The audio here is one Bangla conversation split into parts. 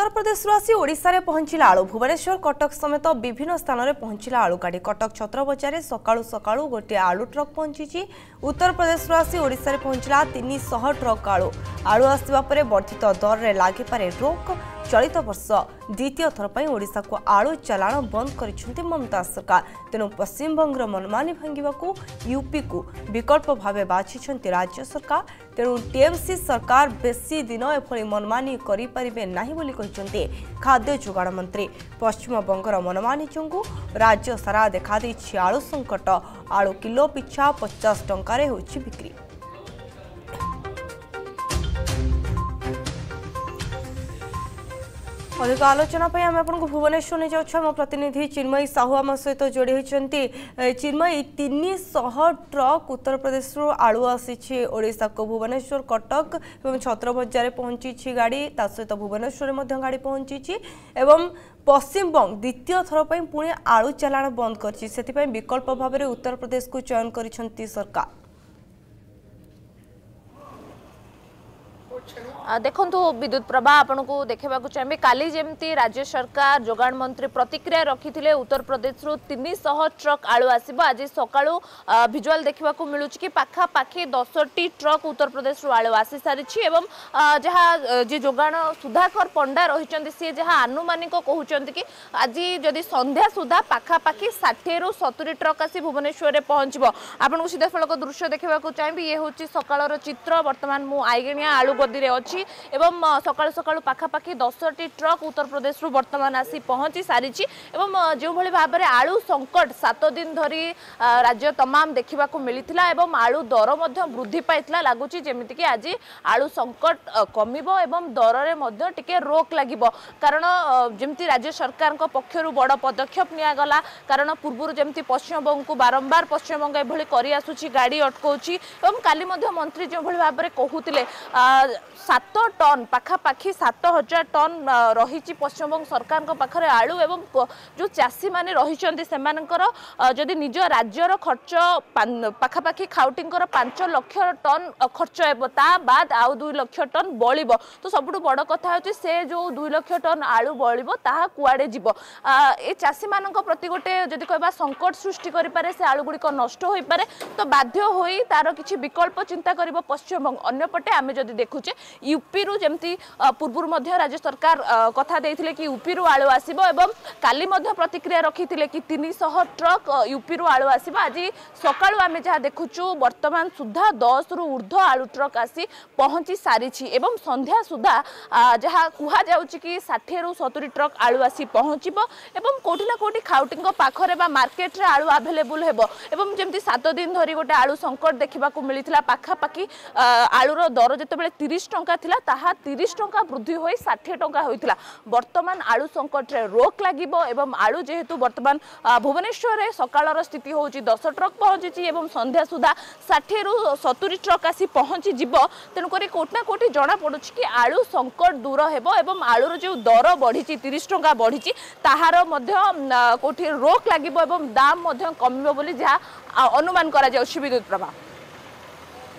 ଉତ୍ତରପ୍ରଦେଶରୁ ଆସି ଓଡ଼ିଶାରେ ପହଞ୍ଚିଲା ଆଳୁ ଭୁବନେଶ୍ୱର କଟକ ସମେତ ବିଭିନ୍ନ ସ୍ଥାନରେ ପହଞ୍ଚିଲା ଆଳୁ ଗାଡ଼ି କଟକ ଛତ୍ରବଜାରରେ ସକାଳୁ ସକାଳୁ ଗୋଟିଏ ଆଳୁ ଟ୍ରକ୍ ପହଞ୍ଚିଛି ଉତ୍ତରପ୍ରଦେଶରୁ ଆସି ଓଡ଼ିଶାରେ ପହଞ୍ଚିଲା ତିନିଶହ ଟ୍ରକ୍ ଆଳୁ ଆଳୁ ଆସିବା ପରେ ବର୍ଦ୍ଧିତ ଦରରେ ଲାଗିପାରେ ଟ୍ରକ୍ ଚଳିତ ବର୍ଷ ଦ୍ୱିତୀୟ ଥର ପାଇଁ ଓଡ଼ିଶାକୁ ଆଳୁ ଚାଲାଣ ବନ୍ଦ କରିଛନ୍ତି ମମତା ସରକାର ତେଣୁ ପଶ୍ଚିମବଙ୍ଗର ମନମାନି ଭାଙ୍ଗିବାକୁ ୟୁପିକୁ ବିକଳ୍ପ ଭାବେ ବାଛିଛନ୍ତି ରାଜ୍ୟ ସରକାର ତେଣୁ ଟିଏମ୍ସି ସରକାର ବେଶୀ ଦିନ ଏଭଳି ମନମାନି କରିପାରିବେ ନାହିଁ ବୋଲି କହିଛନ୍ତି ଖାଦ୍ୟ ଯୋଗାଣ ମନ୍ତ୍ରୀ ପଶ୍ଚିମବଙ୍ଗର ମନମାନି ଯୋଗୁଁ ରାଜ୍ୟ ସାରା ଦେଖାଦେଇଛି ଆଳୁ ସଙ୍କଟ ଆଳୁ କିଲୋ ପିଛା ପଚାଶ ଟଙ୍କାରେ ହେଉଛି ବିକ୍ରି অধিক আলোচনা পাই আমি আপনার ভুবনেশ্বর নিয়ে যাচ্ছি আমার প্রতিনিধি চিন্ময়ী সাহু আমার সহিত যোড়ি হয়েছেন চিন্ময়ী তিনশহ ট্রক উত্তরপ্রদেশ আলু আসিছে ওড়শাকু ভুবনেশ্বর কটক এবং ছত্রবজারে পৌঁছিছি গাড়ি তা সহ ভুবনেশ্বরে গাড়ি পৌঁছিছি এবং পশ্চিমবঙ্গ দ্বিতীয় থর পুঁ আলু চালাণ বন্ধ করছে সে বিকল্প ভাবে উত্তরপ্রদেশকে চয়ন করেছেন সরকার ଦେଖନ୍ତୁ ବିଦ୍ୟୁତ ପ୍ରଭା ଆପଣଙ୍କୁ ଦେଖେବାକୁ ଚାହିଁବି କାଲି ଯେମିତି ରାଜ୍ୟ ସରକାର ଯୋଗାଣ ମନ୍ତ୍ରୀ ପ୍ରତିକ୍ରିୟା ରଖିଥିଲେ ଉତ୍ତରପ୍ରଦେଶରୁ ତିନିଶହ ଟ୍ରକ୍ ଆଳୁ ଆସିବ ଆଜି ସକାଳୁ ଭିଜୁଆଲ ଦେଖିବାକୁ ମିଳୁଛି କି ପାଖାପାଖି ଦଶଟି ଟ୍ରକ୍ ଉତ୍ତରପ୍ରଦେଶରୁ ଆଳୁ ଆସିସାରିଛି ଏବଂ ଯାହା ଯିଏ ଯୋଗାଣ ସୁଧାକର ପଣ୍ଡା ରହିଛନ୍ତି ସିଏ ଯାହା ଆନୁମାନିକ କହୁଛନ୍ତି କି ଆଜି ଯଦି ସନ୍ଧ୍ୟା ସୁଦ୍ଧା ପାଖାପାଖି ଷାଠିଏରୁ ସତୁରି ଟ୍ରକ୍ ଆସି ଭୁବନେଶ୍ୱରରେ ପହଞ୍ଚିବ ଆପଣଙ୍କୁ ସିଧାସଳଖ ଦୃଶ୍ୟ ଦେଖିବାକୁ ଚାହିଁବି ଇଏ ହେଉଛି ସକାଳର ଚିତ୍ର ବର୍ତ୍ତମାନ ମୁଁ ଆଇଗିଣିଆ ଆଳୁ ଗଦି ସ୍ଥିତିରେ ଅଛି ଏବଂ ସକାଳୁ ସକାଳୁ ପାଖାପାଖି ଦଶଟି ଟ୍ରକ୍ ଉତ୍ତରପ୍ରଦେଶରୁ ବର୍ତ୍ତମାନ ଆସି ପହଞ୍ଚି ସାରିଛି ଏବଂ ଯେଉଁଭଳି ଭାବରେ ଆଳୁ ସଙ୍କଟ ସାତ ଦିନ ଧରି ରାଜ୍ୟ ତମାମ ଦେଖିବାକୁ ମିଳିଥିଲା ଏବଂ ଆଳୁ ଦର ମଧ୍ୟ ବୃଦ୍ଧି ପାଇଥିଲା ଲାଗୁଛି ଯେମିତିକି ଆଜି ଆଳୁ ସଙ୍କଟ କମିବ ଏବଂ ଦରରେ ମଧ୍ୟ ଟିକେ ରୋକ ଲାଗିବ କାରଣ ଯେମିତି ରାଜ୍ୟ ସରକାରଙ୍କ ପକ୍ଷରୁ ବଡ଼ ପଦକ୍ଷେପ ନିଆଗଲା କାରଣ ପୂର୍ବରୁ ଯେମିତି ପଶ୍ଚିମବଙ୍ଗକୁ ବାରମ୍ବାର ପଶ୍ଚିମବଙ୍ଗ ଏଭଳି କରି ଆସୁଛି ଗାଡ଼ି ଅଟକାଉଛି ଏବଂ କାଲି ମଧ୍ୟ ମନ୍ତ୍ରୀ ଯେଉଁଭଳି ଭାବରେ କହୁଥିଲେ সাত টন পাখাপাখি সাত হাজার টন রয়েছে পশ্চিমবঙ্গ সরকার পাখে আলু এবং যে চাষী মানে রয়েছেন সেমানকর যদি নিজ রাজ্যর খরচ পাখাপাখি খাউটিঙ্কর পাঁচ লক্ষ টন খরচ হব তা বাদ আউ দুই লক্ষ টন বলিব তো সবুঠু বড় কথা হচ্ছে সে যে দুই লক্ষ টন আলু বলিব তাহা কুয়াড়ে যাব এই চাষী মানক প্রতি গোটে যদি কহবা সংকট সৃষ্টি করে সে আলুগুড়ি নষ্ট হয়ে পড়ে তো বাধ্য হয়ে তার কিছু বিকল্প চিন্তা করব পশ্চিমবঙ্গ অন্যপটে আমি যদি দেখুছে କରୁଛେ ୟୁପିରୁ ଯେମିତି ପୂର୍ବରୁ ମଧ୍ୟ ରାଜ୍ୟ ସରକାର କଥା ଦେଇଥିଲେ କି ୟୁପିରୁ ଆଳୁ ଆସିବ ଏବଂ କାଲି ମଧ୍ୟ ପ୍ରତିକ୍ରିୟା ରଖିଥିଲେ କି ତିନିଶହ ଟ୍ରକ୍ ୟୁପିରୁ ଆଳୁ ଆସିବ ଆଜି ସକାଳୁ ଆମେ ଯାହା ଦେଖୁଛୁ ବର୍ତ୍ତମାନ ସୁଦ୍ଧା ଦଶରୁ ଉର୍ଦ୍ଧ୍ୱ ଆଳୁ ଟ୍ରକ୍ ଆସି ପହଞ୍ଚି ସାରିଛି ଏବଂ ସନ୍ଧ୍ୟା ସୁଦ୍ଧା ଯାହା କୁହାଯାଉଛି କି ଷାଠିଏରୁ ସତୁରି ଟ୍ରକ୍ ଆଳୁ ଆସି ପହଞ୍ଚିବ ଏବଂ କେଉଁଠି ନା କେଉଁଠି ଖାଉଟିଙ୍କ ପାଖରେ ବା ମାର୍କେଟରେ ଆଳୁ ଆଭେଲେବୁଲ୍ ହେବ ଏବଂ ଯେମିତି ସାତ ଦିନ ଧରି ଗୋଟେ ଆଳୁ ସଙ୍କଟ ଦେଖିବାକୁ ମିଳିଥିଲା ପାଖାପାଖି ଆଳୁର ଦର ଯେତେବେଳେ ତିରିଶ তিরিশ টঙ্কা লা তাহা তিরিশ টঙ্কা বৃদ্ধি হয়ে ষাঠিয়ে টঙ্কা হয়েছিল বর্তমান আলু সংকটে রোক লাগিব এবং আলু যেহেতু বর্তমান ভুবনেশ্বরের সকালের স্থিতি হচ্ছে দশ ট্রক পৌঁছিছি এবং সন্ধ্যা সুদ্ধা ষাঠিয়ে সতুরি ট্রক আসি পৌঁছি যাব তেমকি কোটি না কোটি জনাপড়ুছি কি আলু সংকট দূর হব এবং আলুর যে দর বড়িছি তিরিশ টঙ্কা বড়িছি তাহার মধ্যে কোটি রোক লাগিব এবং দাম মধ্যে কমিব বলে যা অনুমান করা যাচ্ছে বিদ্যুৎ প্রভাব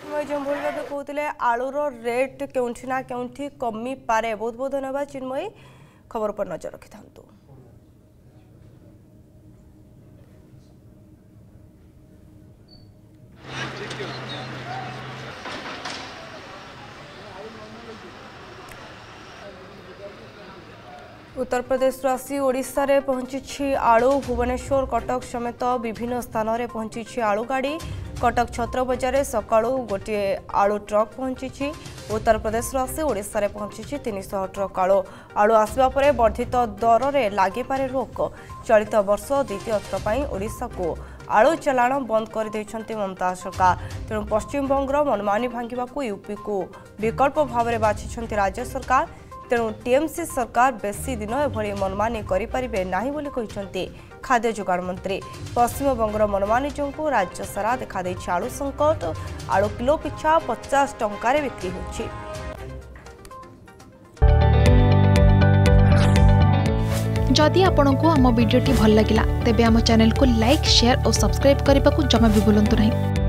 চিন্ময়ী ভাবে কৌলে আলুর রেট কেউঠি না কেউঠি কমি পারে বহুত বহুত ধন্যবাদ চিন্ময়ী খবর উপর নজর রাখি থাকতু ଉତ୍ତରପ୍ରଦେଶରୁ ଆସି ଓଡ଼ିଶାରେ ପହଞ୍ଚିଛି ଆଳୁ ଭୁବନେଶ୍ୱର କଟକ ସମେତ ବିଭିନ୍ନ ସ୍ଥାନରେ ପହଞ୍ଚିଛି ଆଳୁ ଗାଡ଼ି କଟକ ଛତ୍ରବଜାରରେ ସକାଳୁ ଗୋଟିଏ ଆଳୁ ଟ୍ରକ୍ ପହଞ୍ଚିଛି ଉତ୍ତରପ୍ରଦେଶରୁ ଆସି ଓଡ଼ିଶାରେ ପହଞ୍ଚିଛି ତିନିଶହ ଟ୍ରକ୍ ଆଳୁ ଆଳୁ ଆସିବା ପରେ ବର୍ଦ୍ଧିତ ଦରରେ ଲାଗିପାରେ ରୋକ ଚଳିତ ବର୍ଷ ଦ୍ୱିତୀୟଥର ପାଇଁ ଓଡ଼ିଶାକୁ ଆଳୁ ଚାଲାଣ ବନ୍ଦ କରିଦେଇଛନ୍ତି ମମତା ସରକାର ତେଣୁ ପଶ୍ଚିମବଙ୍ଗର ମନମାନି ଭାଙ୍ଗିବାକୁ ୟୁପିକୁ ବିକଳ୍ପ ଭାବରେ ବାଛିଛନ୍ତି ରାଜ୍ୟ ସରକାର ତେଣୁ ଟିଏମ୍ସି ସରକାର ବେଶୀ ଦିନ ଏଭଳି ମନମାନି କରିପାରିବେ ନାହିଁ ବୋଲି କହିଛନ୍ତି ଖାଦ୍ୟ ଯୋଗାଣ ମନ୍ତ୍ରୀ ପଶ୍ଚିମବଙ୍ଗର ମନମାନିଜଙ୍କୁ ରାଜ୍ୟ ସାରା ଦେଖାଦେଇଛି ଆଳୁ ସଙ୍କଟ ଆଳୁ କିଲୋ ପିଛା ପଚାଶ ଟଙ୍କାରେ ବିକ୍ରି ହେଉଛି जदि आपण को आम भिडी भल लगा तेब आम चेल्क लाइक सेयार और सब्सक्राइब करने को जमा भी बुलां नहीं